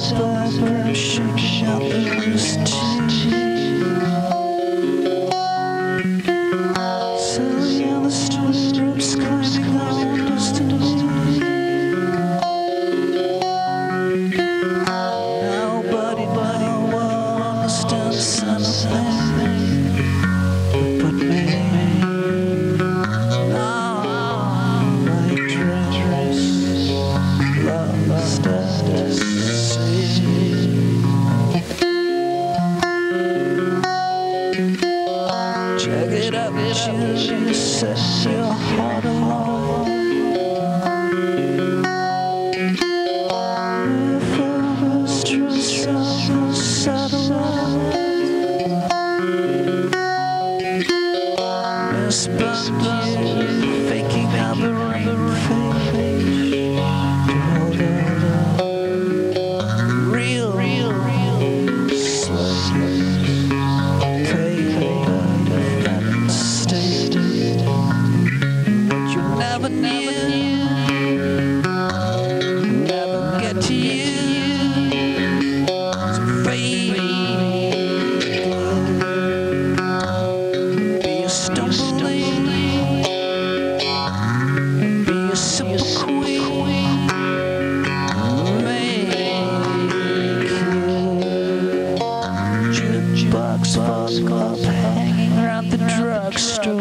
So. patience, your heart alone. Club, hanging around the drugstore.